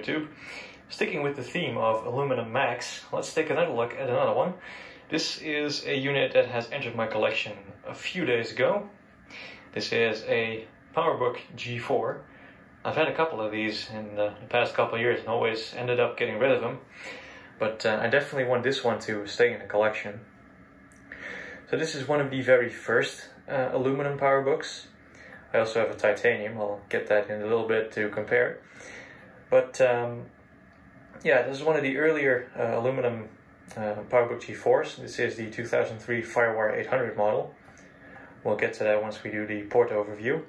YouTube. Sticking with the theme of Aluminum Macs, let's take another look at another one. This is a unit that has entered my collection a few days ago. This is a PowerBook G4. I've had a couple of these in the past couple of years and always ended up getting rid of them. But uh, I definitely want this one to stay in the collection. So this is one of the very first uh, aluminum PowerBooks. I also have a titanium, I'll get that in a little bit to compare. But um, yeah, this is one of the earlier uh, aluminum uh, PowerBook G4s. This is the 2003 Firewire 800 model. We'll get to that once we do the port overview.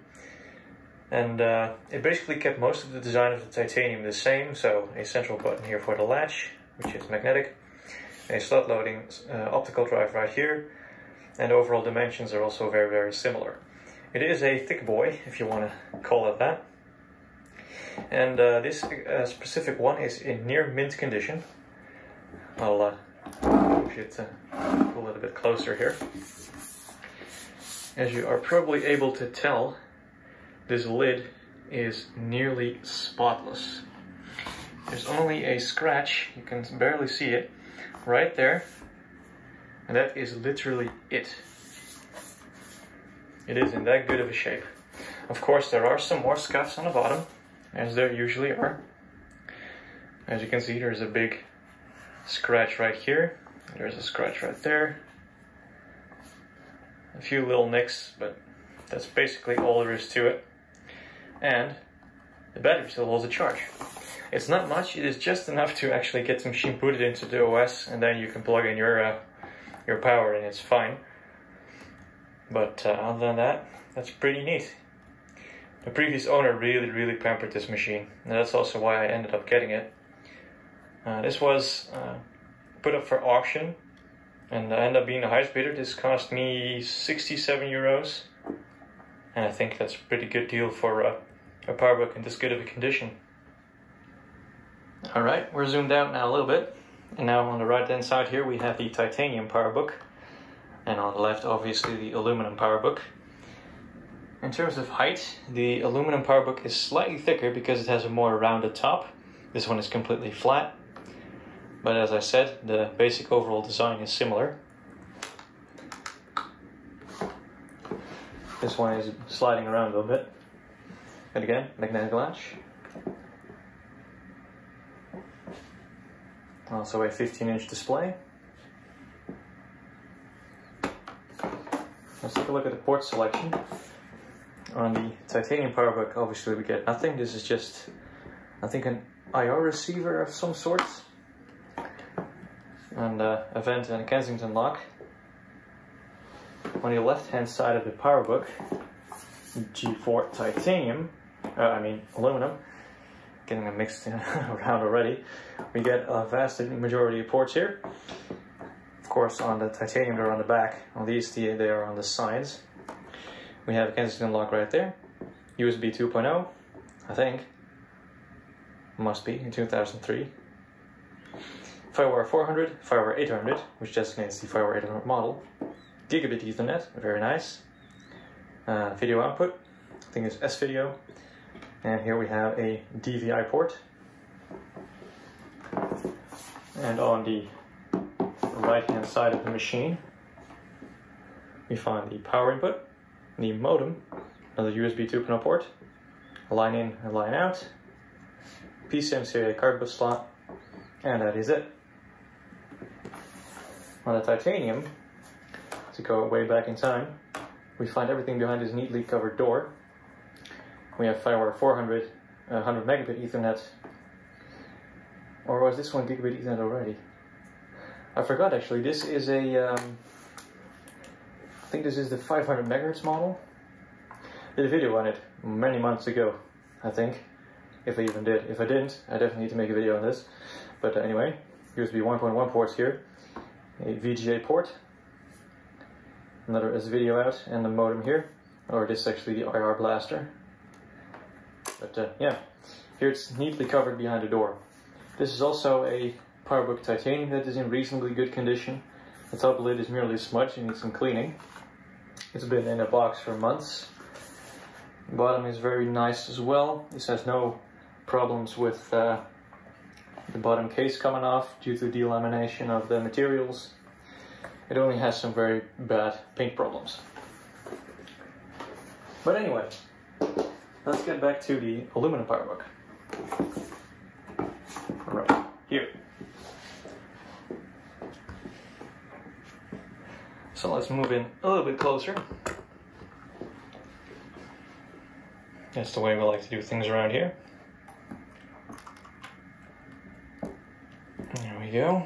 And uh, it basically kept most of the design of the titanium the same, so a central button here for the latch, which is magnetic, a slot loading uh, optical drive right here, and overall dimensions are also very, very similar. It is a thick boy, if you want to call it that. And uh, this uh, specific one is in near mint condition. I'll uh, push it a little bit closer here. As you are probably able to tell, this lid is nearly spotless. There's only a scratch, you can barely see it, right there. And that is literally it. It is in that good of a shape. Of course, there are some more scuffs on the bottom, as there usually are. As you can see, there's a big scratch right here. There's a scratch right there. A few little nicks, but that's basically all there is to it. And the battery still holds a charge. It's not much, it is just enough to actually get the machine booted into the OS and then you can plug in your, uh, your power and it's fine. But uh, other than that, that's pretty neat. The previous owner really, really pampered this machine, and that's also why I ended up getting it. Uh, this was uh, put up for auction, and I ended up being the highest bidder. This cost me 67 euros, and I think that's a pretty good deal for a PowerBook in this good of a condition. Alright, we're zoomed out now a little bit, and now on the right hand side here we have the titanium PowerBook and on the left obviously the aluminum PowerBook. In terms of height, the aluminum PowerBook is slightly thicker because it has a more rounded top. This one is completely flat. But as I said, the basic overall design is similar. This one is sliding around a little bit. And again, magnetic latch. Also a 15 inch display. Let's take a look at the port selection. On the titanium PowerBook, obviously we get nothing. This is just, I think, an IR receiver of some sort. And uh, a vent and a Kensington lock. On the left-hand side of the PowerBook, G4 titanium, uh, I mean aluminum, getting them mixed around already. We get a vast majority of ports here Of course, on the titanium, they're on the back. On these, they are on the sides. We have a Kensington lock right there. USB 2.0, I think. Must be, in 2003. Firewire 400, Firewire 800, which designates the Firewire 800 model. Gigabit Ethernet, very nice. Uh, video output, I think it's S-Video. And here we have a DVI port. And on the right hand side of the machine, we find the power input, the modem, another USB 2.0 port, a line in, a line out, PCMCIA card bus slot, and that is it. On the titanium, to go way back in time, we find everything behind this neatly covered door. We have FireWire 400, uh, 100 megabit Ethernet, or was this one gigabit Ethernet already? I forgot actually, this is a, um, think this is the 500 megahertz model. Did a video on it many months ago, I think, if I even did. If I didn't, I definitely need to make a video on this. But uh, anyway, USB 1.1 ports here, a VGA port, another S-Video out, and the modem here, or this is actually the IR blaster. But uh, yeah, here it's neatly covered behind the door. This is also a PowerBook titanium that is in reasonably good condition. The top lid is merely smudged and needs some cleaning. It's been in a box for months. Bottom is very nice as well. This has no problems with uh, the bottom case coming off due to delamination of the materials. It only has some very bad paint problems. But anyway, let's get back to the aluminum PowerBook here. So let's move in a little bit closer. That's the way we like to do things around here. There we go.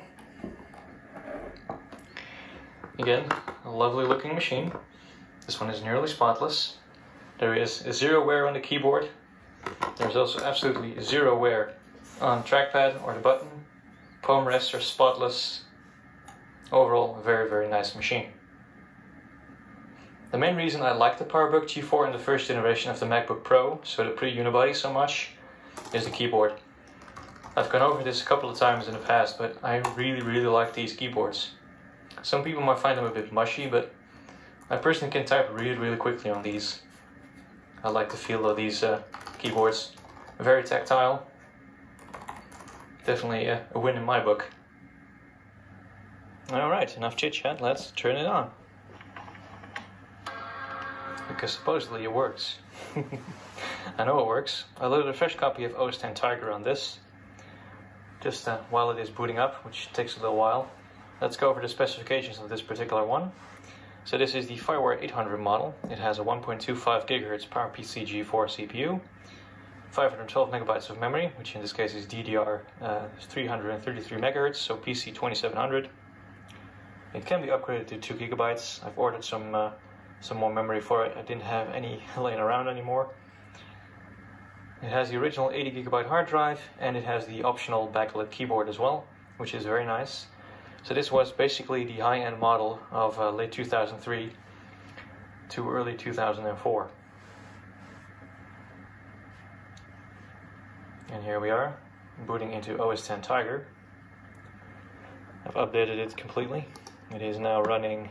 Again, a lovely looking machine. This one is nearly spotless. There is zero wear on the keyboard. There's also absolutely zero wear on trackpad or the button. Palm rests are spotless. Overall, a very, very nice machine. The main reason I like the PowerBook G4 in the first generation of the MacBook Pro, so the pre-unibody so much, is the keyboard. I've gone over this a couple of times in the past, but I really, really like these keyboards. Some people might find them a bit mushy, but I personally can type really, really quickly on these. I like the feel of these uh, keyboards. Very tactile. Definitely a, a win in my book. Alright, enough chit chat, let's turn it on. Because supposedly it works. I know it works. I loaded a fresh copy of OS X Tiger on this, just uh, while it is booting up, which takes a little while. Let's go over the specifications of this particular one. So this is the FireWire 800 model. It has a 1.25 GHz PowerPC G4 CPU, 512 megabytes of memory, which in this case is DDR uh, 333 megahertz, so PC 2700. It can be upgraded to 2 gigabytes. I've ordered some uh, some more memory for it. I didn't have any laying around anymore. It has the original 80 gigabyte hard drive and it has the optional backlit keyboard as well, which is very nice. So this was basically the high-end model of uh, late 2003 to early 2004. And here we are, booting into OS X Tiger. I've updated it completely. It is now running...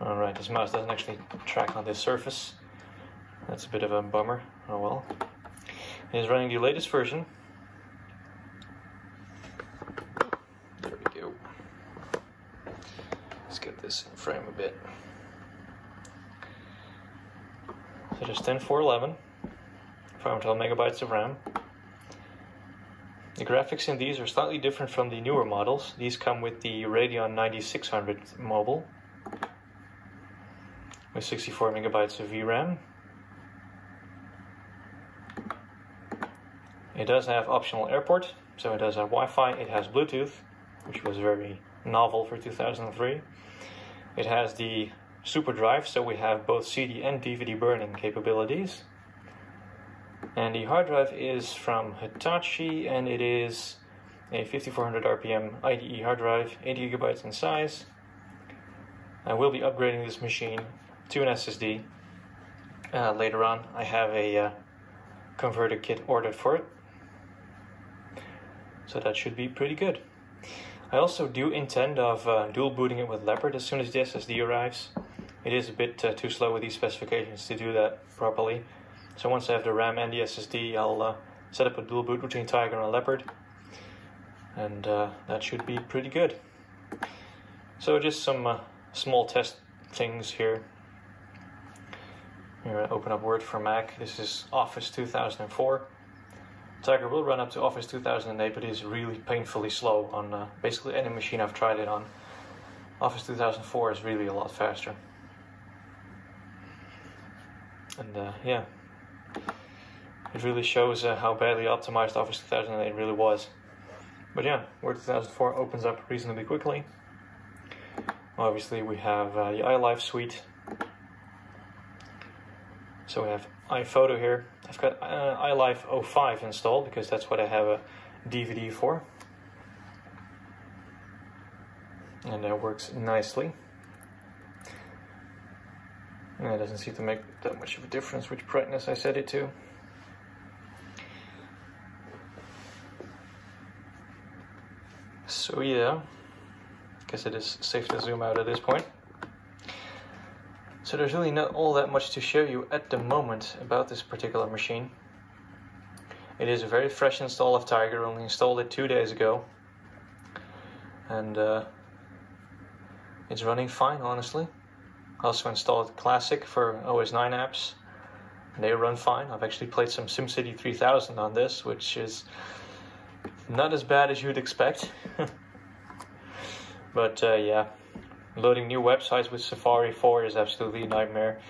Alright, this mouse doesn't actually track on this surface. That's a bit of a bummer. Oh well. It is running the latest version There we go. Let's get this in frame a bit. So just 10411, 512 megabytes of RAM. The graphics in these are slightly different from the newer models. These come with the Radeon 9600 mobile with 64 megabytes of VRAM. It does have optional airport, so it does have Wi-Fi, it has Bluetooth, which was very novel for 2003. It has the Super Drive, so we have both CD and DVD burning capabilities. And the hard drive is from Hitachi, and it is a 5400 RPM IDE hard drive, 80 gigabytes in size. I will be upgrading this machine to an SSD uh, later on. I have a uh, converter kit ordered for it, so that should be pretty good. I also do intend of uh, dual booting it with Leopard as soon as the SSD arrives. It is a bit uh, too slow with these specifications to do that properly. So once I have the RAM and the SSD, I'll uh, set up a dual boot between Tiger and Leopard. And uh, that should be pretty good. So just some uh, small test things here. Here, open up Word for Mac. This is Office 2004. Tiger will run up to Office 2008, but is really painfully slow on uh, basically any machine I've tried it on. Office 2004 is really a lot faster. And uh, yeah, it really shows uh, how badly optimized Office 2008 really was. But yeah, Word 2004 opens up reasonably quickly. Obviously, we have uh, the iLife suite. So we have iPhoto here. I've got uh, iLife 05 installed because that's what I have a DVD for. And that works nicely. And it doesn't seem to make that much of a difference which brightness I set it to. So yeah, I guess it is safe to zoom out at this point. So there's really not all that much to show you at the moment about this particular machine. It is a very fresh install of Tiger, only installed it two days ago. And uh, it's running fine, honestly. Also installed Classic for OS 9 apps. They run fine. I've actually played some SimCity 3000 on this, which is not as bad as you'd expect. but uh, yeah, loading new websites with Safari 4 is absolutely a nightmare.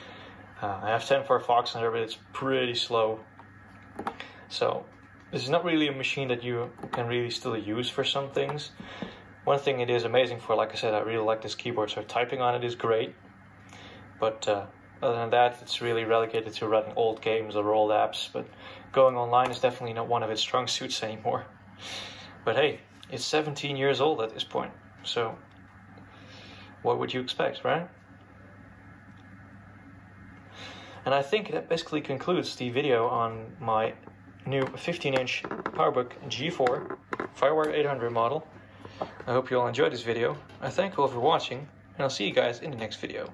Uh, I have TenFourFox there, but it's pretty slow. So this is not really a machine that you can really still use for some things. One thing it is amazing for, like I said, I really like this keyboard, so typing on it is great. But uh, other than that, it's really relegated to running old games or old apps. But going online is definitely not one of its strong suits anymore. But hey, it's 17 years old at this point, so what would you expect, right? And I think that basically concludes the video on my new 15-inch PowerBook G4 FireWire 800 model. I hope you all enjoyed this video. I thank you all for watching, and I'll see you guys in the next video.